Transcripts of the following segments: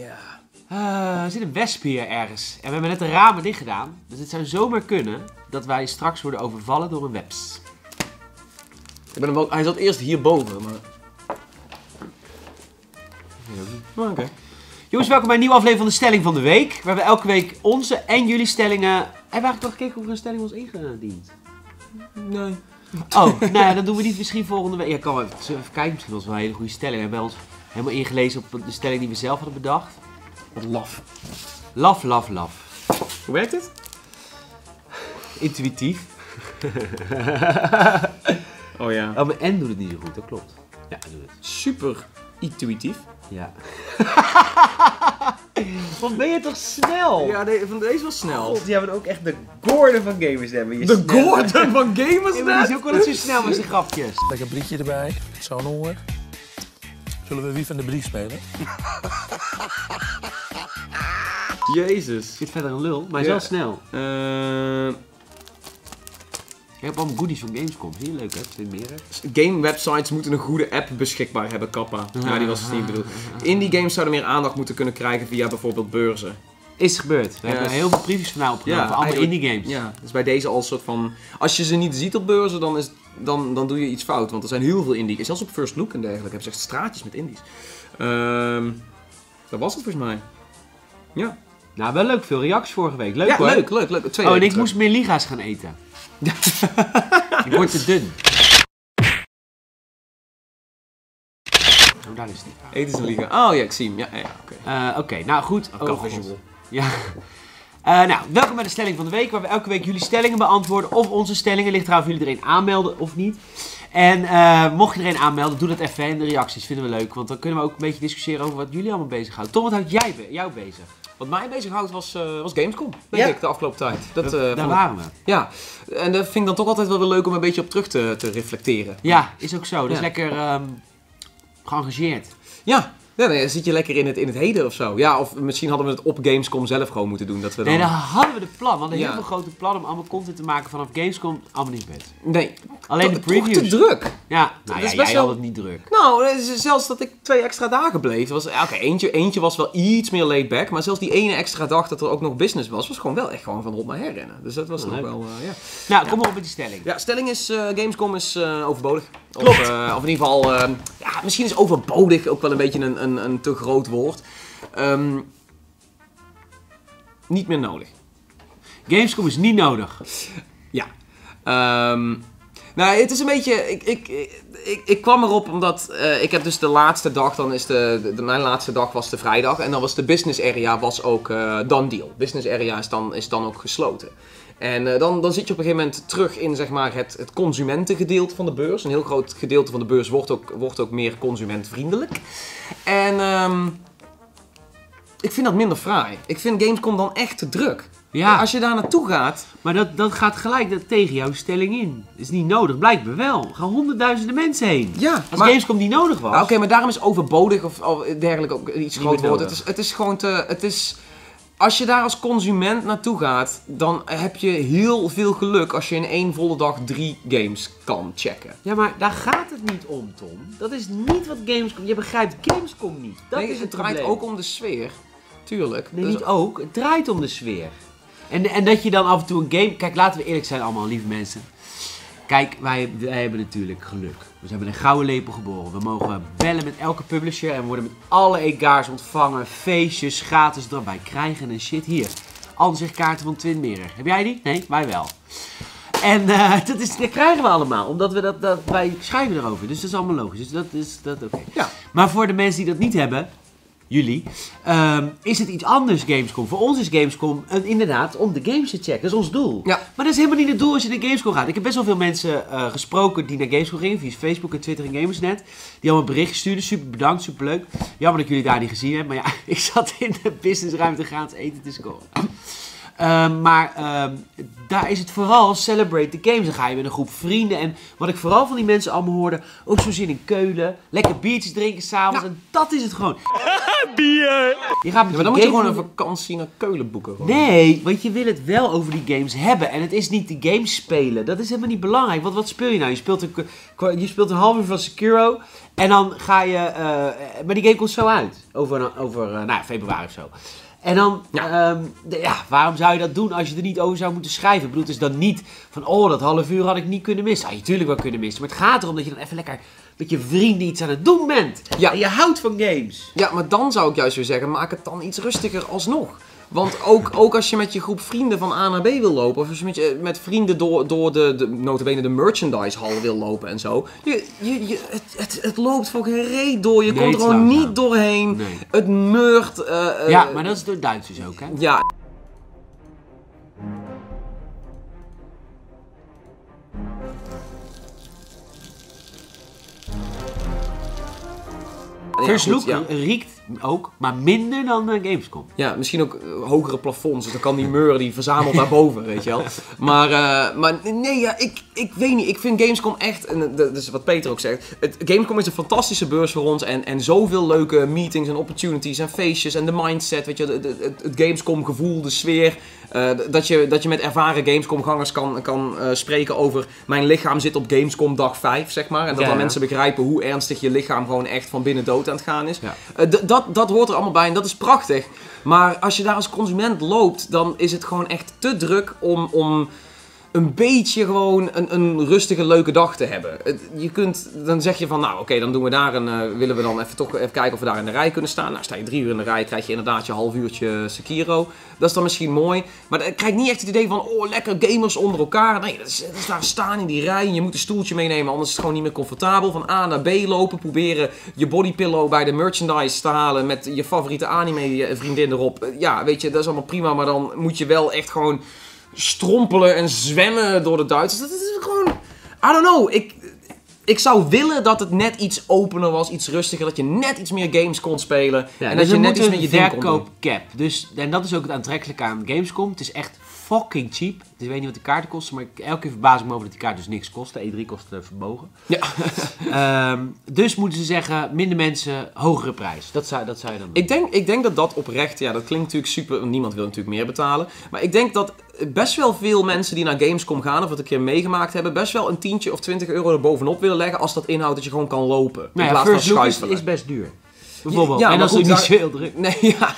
Ja. Eh, er zit een wesp hier ergens. En we hebben net de ramen dicht gedaan. Dus het zou zomaar kunnen dat wij straks worden overvallen door een webs. Ik ben hem wel, hij zat eerst hierboven, maar... Oké. Jongens, welkom bij een nieuwe aflevering van de Stelling van de Week. Waar we elke week onze en jullie stellingen... Hebben we eigenlijk al gekeken of er een stelling was ingediend? Nee. Oh, nou ja, dan doen we die misschien volgende week. Ja, kan wel even, zullen we even kijken. Misschien was het wel een hele goede stelling. We hebben ons helemaal ingelezen op de stelling die we zelf hadden bedacht. Wat laf. Laf, laf, laf. Hoe werkt het? Intuïtief. Oh ja. Oh, mijn N doet het niet zo goed, dat klopt. Ja, hij doet het. Super intuïtief. Ja. Wat ben je toch snel? Ja, de, van deze was snel. God, die hebben ook echt de Gordon van gamers hebben. Je De Gordon van Gamers Ja, die is ook wel eens zo snel met zijn grapjes. Lekker brietje erbij. Zo'n honger. Zullen we wie van de brief spelen? Jezus. Zit verder een lul, maar hij is wel snel. Eh, Ik heb allemaal goodies van Gamescom. Zie je, leuk hè? Zit meer hè? game websites moeten een goede app beschikbaar hebben, kappa. Ja, die was het niet bedoeld. Indie games zouden meer aandacht moeten kunnen krijgen via bijvoorbeeld beurzen. Is gebeurd. We hebben heel veel previews van jou opgenomen. Ja, allemaal eigenlijk- indie games. Ja, dus bij deze al soort van... Als je ze niet ziet op beurzen, dan, is, dan, dan doe je iets fout. Want er zijn heel veel indie. Zelfs op First Look en dergelijke hebben ze echt straatjes met indies. Ehm dat was het volgens mij. Ja, Nou, wel leuk. Veel reacties vorige week. Leuk ja hoor. leuk, leuk, leuk. Twee Oh, en ik terug. moest meer liga's gaan eten. ik word te dun. Oh, daar is die. Eten is een liga. Oh ja, ik zie hem. Ja, oké. Eh, Oké, nou goed. Oh. Ja. Eh, nou, welkom bij de stelling van de week, waar we elke week jullie stellingen beantwoorden. Of onze stellingen, ligt eraan of jullie er een aanmelden of niet. En eh, mocht je er een aanmelden, doe dat even in de reacties, vinden we leuk. Want dan kunnen we ook een beetje discussiëren over wat jullie allemaal bezighoudt. Tom, wat houdt jij jou bezig? Wat mij bezighoudt was, eh, was Gamescom, denk Ja. ik, de afgelopen tijd. Dat, Daar waren we. Ja, en dat vind ik dan toch altijd wel weer leuk om een beetje op terug te, te reflecteren. Ja, is ook zo. Dat is Ja. lekker ehm, geëngageerd. Ja, ja nee, dan zit je lekker in het, in het heden of zo. Ja, of misschien hadden we het op Gamescom zelf gewoon moeten doen. Dat we dan... Nee, dan hadden we de plan. We hadden heel Ja. veel grote plannen om allemaal content te maken vanaf Gamescom. Allemaal niet bed. Nee, Alleen de previews. te druk. Ja, nou Dat ja, is jij wel- had het niet druk. Nou, eh, zelfs dat ik twee extra dagen bleef. Was, ja, Oké, eentje, eentje was wel iets meer laid back. Maar zelfs die ene extra dag dat er ook nog business was, was gewoon wel echt gewoon van hot naar her rennen. Dus dat was nog wel, eh, ja. Nou, kom maar op met die stelling. Ja, stelling is, eh, Gamescom is overbodig. Klopt. Of, of in ieder geval, ja, misschien is overbodig ook wel een beetje een, een, een te groot woord. Ehm, niet meer nodig. Gamescom is niet nodig. Ja. Ehm, nou, het is een beetje. Ik, ik, ik, ik kwam erop omdat. eh, ik heb dus de laatste dag. Dan is de, mijn laatste dag was de vrijdag. En dan was de business area was ook eh done deal. Business area is dan, is dan ook gesloten. En eh, dan, dan zit je op een gegeven moment terug in zeg maar, het, het consumentengedeelte van de beurs. Een heel groot gedeelte van de beurs wordt ook, wordt ook meer consumentvriendelijk. En ehm, ik vind dat minder fraai. Ik vind Gamescom dan echt te druk. Ja, Als je daar naartoe gaat, maar dat, dat gaat gelijk dat tegen jouw stelling in. Is niet nodig, blijkbaar wel. Er gaan honderdduizenden mensen heen. ja, Als maar- Gamescom niet nodig was. Ah, Oké, maar daarom is overbodig of, of dergelijke ook iets groot woord. nodig. Het is, het is gewoon te. Het is, als je daar als consument naartoe gaat, dan heb je heel veel geluk als je in één volle dag drie games kan checken. Ja, maar daar gaat het niet om, Tom. Dat is niet wat Gamescom... Je begrijpt Gamescom niet. Dat nee, is het, het draait probleem. ook om de sfeer. Tuurlijk. Nee, Dus- niet ook. Het draait om de sfeer. En, en dat je dan af en toe een game... Kijk, laten we eerlijk zijn allemaal, lieve mensen. Kijk, wij, wij hebben natuurlijk geluk. We zijn met een gouden lepel geboren. We mogen bellen met elke publisher en worden met alle egaars ontvangen. Feestjes, gratis erbij krijgen en shit. Hier, ansichtkaarten van Twin Mirror. Heb jij die? Nee, wij wel. En eh, dat, is, dat krijgen we allemaal, omdat we dat, dat, wij schrijven erover. Dus dat is allemaal logisch. Dus dat is dat oké. Ja. Maar voor de mensen die dat niet hebben, jullie, ehm, is het iets anders Gamescom. Voor ons is Gamescom inderdaad om de games te checken. Dat is ons doel. Ja. Maar dat is helemaal niet het doel als je naar Gamescom gaat. Ik heb best wel veel mensen eh, gesproken die naar Gamescom gingen, via Facebook en Twitter en Gamersnet. Die allemaal berichten stuurden. Super bedankt, super leuk. Jammer dat jullie daar niet gezien hebben. Maar ja, ik zat in de businessruimte gratis eten te scoren. Ehm, maar ehm, daar is het vooral celebrate the games. Dan ga je met een groep vrienden. En wat ik vooral van die mensen allemaal hoorde, ook zo zin in Keulen. Lekker biertjes drinken s'avonds. En dat is het gewoon. Bier! Je gaat met Ja, maar dan moet je gewoon een vakantie naar Keulen boeken. Gewoon. Nee, want je wil het wel over die games hebben. En het is niet de games spelen. Dat is helemaal niet belangrijk. Want wat speel je nou? Je speelt een, je speelt een half uur van Sekiro. En dan ga je... eh, maar die game komt zo uit. Over, een- over eh, nou, februari of zo. En dan, Ja. ehm, de- ja, waarom zou je dat doen als je er niet over zou moeten schrijven? Ik bedoel, het is dan niet van, oh, dat half uur had ik niet kunnen missen. Ja, je tuurlijk wel kunnen missen. Maar het gaat erom dat je dan even lekker met je vrienden iets aan het doen bent. Ja. En je houdt van games. Ja, maar dan zou ik juist weer zeggen, maak het dan iets rustiger alsnog. Want ook, ook als je met je groep vrienden van A naar B wil lopen, of als je met, je, met vrienden door, door de, de, notabene de merchandise hal wil lopen en zo. Je, je, je, het, het, het loopt voor geen reet door, je Nee, komt er gewoon niet doorheen. Nee. Het meurt. eh, eh, ja, maar dat is door Duitsers ook, hè? Ja. Look ja. riekt ook, maar minder dan eh, Gamescom. Ja, misschien ook eh, hogere plafonds. Dus dan kan die meur die verzamelt daarboven, weet je wel. Maar, eh, maar nee, ja, ik, ik weet niet. Ik vind Gamescom echt, en dat is wat Peter ook zegt. Het, Gamescom is een fantastische beurs voor ons. En, en zoveel leuke meetings en opportunities en feestjes en de mindset. Weet je, de- de- het, het Gamescom gevoel, de sfeer. dat, je, dat je met ervaren Gamescom-gangers kan, kan spreken over... Mijn lichaam zit op Gamescom dag 5, zeg maar. En dat Ja, dan ja. mensen begrijpen hoe ernstig je lichaam gewoon echt van binnen dood aan het gaan is. Ja. Dat, hoort er allemaal bij en dat is prachtig. Maar als je daar als consument loopt, dan is het gewoon echt te druk om, om een beetje gewoon een, een rustige, leuke dag te hebben. Je kunt, dan zeg je van, nou oké, dan doen we daar een, eh, willen we dan even toch even kijken of we daar in de rij kunnen staan. Nou, sta je drie uur in de rij, krijg je inderdaad je half uurtje Sekiro. Dat is dan misschien mooi, maar dan krijg je niet echt het idee van, oh lekker gamers onder elkaar. Nee, dat is, dat daar staan in die rij en je moet een stoeltje meenemen, anders is het gewoon niet meer comfortabel. Van A naar B lopen, proberen je bodypillow bij de merchandise te halen met je favoriete anime vriendin erop. Ja, weet je, dat is allemaal prima, maar dan moet je wel echt gewoon strompelen en zwemmen door de Duitsers. Dat is gewoon. I don't know. Ik, ik zou willen dat het net iets opener was, iets rustiger. Dat je net iets meer games kon spelen. Ja, en dus dat je net iets met je verkoopcap. Dus, en dat is ook het aantrekkelijke aan Gamescom. Het is echt fucking cheap. Dus ik weet niet wat de kaarten kosten, maar elke keer verbaas ik me over dat die kaarten dus niks kosten. E3 kost eh, verbogen. Ja. Ehm, dus moeten ze zeggen, minder mensen, hogere prijs. Dat zou, dat zou je dan doen. Ik denk, ik denk dat dat oprecht, ja, dat klinkt natuurlijk super. want Niemand wil natuurlijk meer betalen. Maar ik denk dat best wel veel mensen die naar Gamescom gaan, of het een keer meegemaakt hebben, best wel een tientje of 20 euro er bovenop willen leggen. Als dat inhoudt dat je gewoon kan lopen. Nou in ja, plaats van schuifelen. is best duur. Bijvoorbeeld. Ja, en dat is niet veel druk. Nee, ja.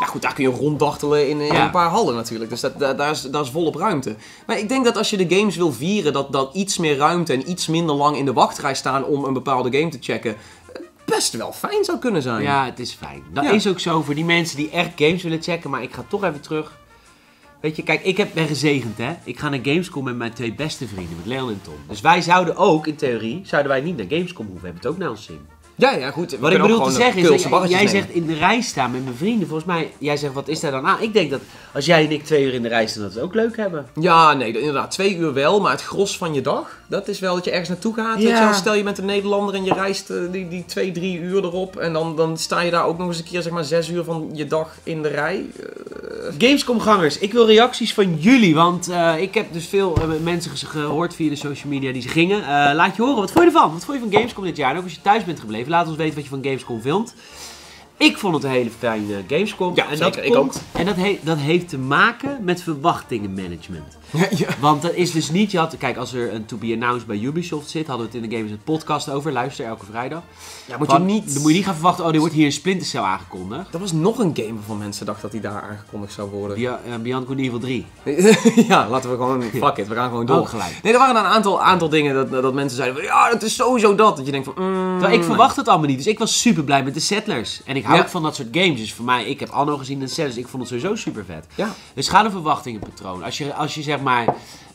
Ja goed, daar kun je ronddartelen in, in Ja. een paar hallen natuurlijk. Dus dat, daar, is, daar is volop ruimte. Maar ik denk dat als je de games wil vieren, dat, dat iets meer ruimte en iets minder lang in de wachtrij staan om een bepaalde game te checken, eh, best wel fijn zou kunnen zijn. Ja, het is fijn. Dat Ja. is ook zo voor die mensen die echt games willen checken. Maar ik ga toch even terug. Weet je, kijk, ik heb, ben gezegend, hè. Ik ga naar Gamescom met mijn twee beste vrienden, met Leon en Tom. Dus wij zouden ook, in theorie, zouden wij niet naar Gamescom hoeven. We hebben het ook naar ons zin. Ja, ja, goed. Wat ik bedoel te zeggen is, dat, jij nemen. zegt in de rij staan met mijn vrienden. Volgens mij, jij zegt, wat is daar dan aan? Ik denk dat als jij en ik twee uur in de rij staan, dat we het ook leuk hebben. Ja, nee, inderdaad. Twee uur wel, maar het gros van je dag, dat is wel dat je ergens naartoe gaat. Je. Stel je bent een Nederlander en je reist eh, die, die twee, drie uur erop. En dan, dan sta je daar ook nog eens een keer, zeg maar, zes uur van je dag in de rij. Eh, Gamescom-gangers, ik wil reacties van jullie. Want eh, ik heb dus veel mensen ge- gehoord via de social media die ze gingen. Laat je horen, wat vond je ervan? Wat vond je van Gamescom dit jaar? En ook als je thuis bent gebleven, laat ons weten wat je van Gamescom filmt. Ik vond het een hele fijne Gamescom. Ja, en zeker, dat ik komt- ook. En dat, he- dat heeft te maken met verwachtingenmanagement. ja. Want dat is dus niet, je had, kijk, als er een to be announced bij Ubisoft zit, hadden we het in de Games het podcast over. Luister elke vrijdag. ja, moet je niet... Dan moet je niet gaan verwachten, oh, er wordt hier een Splinter Cell aangekondigd. Er was nog een game waarvan mensen dachten dat die daar aangekondigd zou worden. Uh, Beyond Good Evil 3. ja, laten we gewoon... Fuck it, we gaan gewoon door. Nee, er waren een aantal, aantal dingen dat, dat mensen zeiden van... Ja, dat is sowieso dat. Dat je denkt van... mm, Terwijl ik verwacht het allemaal niet. Dus ik was super blij met de Settlers. En ik hou Ja. van dat soort games. Dus voor mij, ik heb Anno gezien en Settlers. Ik vond het sowieso super vet. Ja. Dus ga een verwachtingenpatroon. Als je, als je zeg maar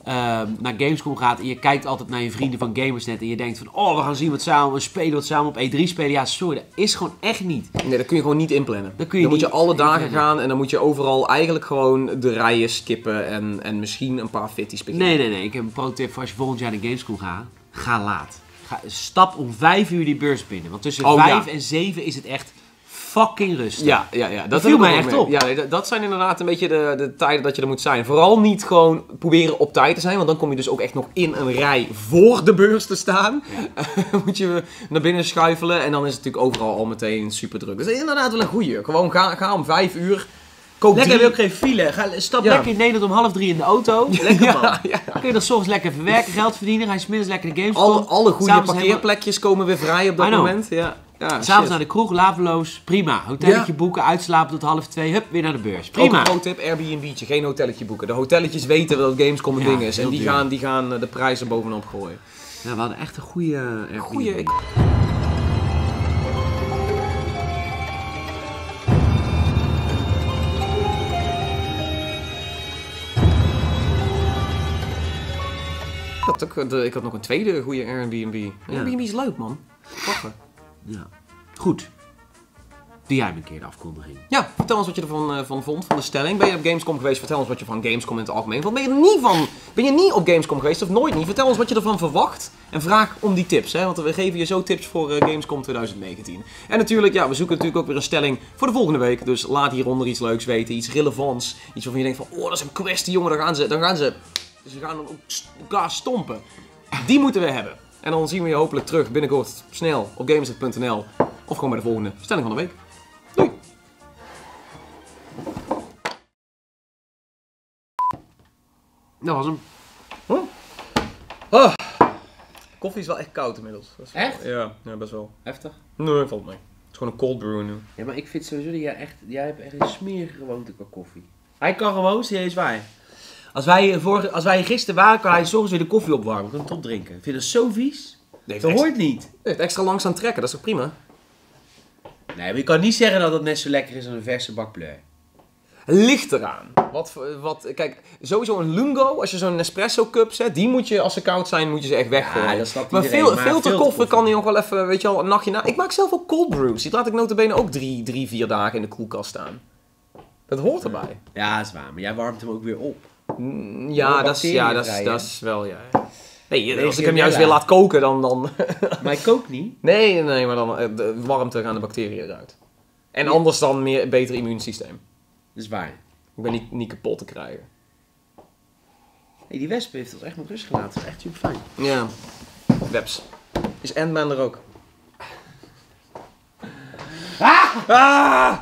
ehm, naar Gamescom gaat en je kijkt altijd naar je vrienden van Gamersnet. En je denkt van, oh we gaan zien wat samen, we spelen wat samen op E3 spelen. Ja, sorry, dat is gewoon echt niet. Nee, dat kun je gewoon niet inplannen. Dat kun je dan moet je alle dagen inplannen. gaan en dan moet je overal eigenlijk gewoon de rijen skippen en, en misschien een paar fitties beginnen. Nee, nee, nee. Ik heb een pro tip voor als je volgend jaar naar Gamescom gaat. Ga laat. Ga, stap om vijf uur die beurs binnen. Want tussen Oh, vijf ja. en zeven is het echt fucking rustig. Ja, ja, ja. Dat viel mij echt mee. op. Ja, nee, dat, zijn inderdaad een beetje de, de tijden dat je er moet zijn. Vooral niet gewoon proberen op tijd te zijn, want dan kom je dus ook echt nog in een rij voor de beurs te staan. moet je naar binnen schuifelen en dan is het natuurlijk overal al meteen super druk. Dus inderdaad wel een goeie. Gewoon ga, ga om vijf uur. Koop Lekker, drie... heb je ook geen file. Ga, stap Ja. lekker in Nederland om half drie in de auto. Lekker man. Ja, ja. Dan kun je dan 's ochtends lekker even werken, geld verdienen. Ga je 's middags lekker de games Alle, alle goede parkeerplekjes komen weer vrij op dat moment. Ja, ja S'avonds shit. naar de kroeg, laveloos, prima. Hotelletje Ja. boeken, uitslapen tot half twee, hup, weer naar de beurs. Ook Prima. een pro tip, Airbnb'tje, geen hotelletje boeken. De hotelletjes weten dat Gamescom een Ja, ding is. En die duur. gaan, die gaan eh, de prijzen bovenop gooien. Ja, we hadden echt een goede Airbnb. Goeie, ik- Ik had, ook, de- ik had nog een tweede goede Airbnb. Airbnb is leuk, man. Lachen. Ja. Goed. Doe jij een keer de afkondiging. Ja, vertel ons wat je ervan eh, van vond, van de stelling. Ben je op Gamescom geweest? Vertel ons wat je van Gamescom in het algemeen vond. Ben je niet van? Ben je niet op Gamescom geweest of nooit niet? Vertel ons wat je ervan verwacht en vraag om die tips. Hè? Want we geven je zo tips voor eh, Gamescom 2019. En natuurlijk, ja, we zoeken natuurlijk ook weer een stelling voor de volgende week. Dus laat hieronder iets leuks weten, iets relevants. Iets waarvan je denkt van, oh, dat is een kwestie, jongen. Dan gaan ze, dan gaan ze, ze gaan ook st- elkaar stompen. Die moeten we hebben. En dan zien we je hopelijk terug binnenkort snel op gameset.nl. Of gewoon bij de volgende stelling van de week. Doei! Dat was hem. Koffie is wel echt koud inmiddels. Dat is wel- Echt? Ja, ja, best wel. Heftig. Nee, valt mee. Het is gewoon een cold brew nu. Ja, maar ik vind sowieso dat jij echt, jij hebt echt een smerige gewoonte qua koffie. Hij kan gewoon, serieus waar. Als wij, vorige, als wij gisteren waren, kan hij 's ochtends weer de koffie opwarmen. Kan het opdrinken. Vind je dat zo vies? Nee, Dat hoort niet. Het extra langzaam trekken, dat is toch prima? Nee, maar je kan niet zeggen dat het net zo lekker is als een verse bakpleur. Ligt eraan. Wat, wat, kijk, sowieso een lungo, als je zo'n Nespresso cup zet, die moet je, als ze koud zijn, moet je ze echt weggooien. Ja, dat snapt maar iedereen, veel, maar filterkoffie kan die nog wel even, weet je wel, een nachtje na. Ik maak zelf ook cold brews. Die laat ik notabene ook drie, drie, vier dagen in de koelkast staan. Dat hoort erbij. Ja, dat is waar. Maar jij warmt hem ook weer op. Ja, dat is, ja, dat is, dat is wel, ja. Nee, als ik hem juist weer laat koken, dan... dan Maar ik kook niet. nee, nee, maar dan eh, de warmte gaan de bacteriën eruit. En anders dan meer, een beter immuunsysteem. Dat is waar. Ik ben niet, niet kapot te krijgen. Hey, die wesp heeft ons echt met rust gelaten. Dat is echt super fijn. Ja. Webs. Is Ant-Man er ook? Ah! ah!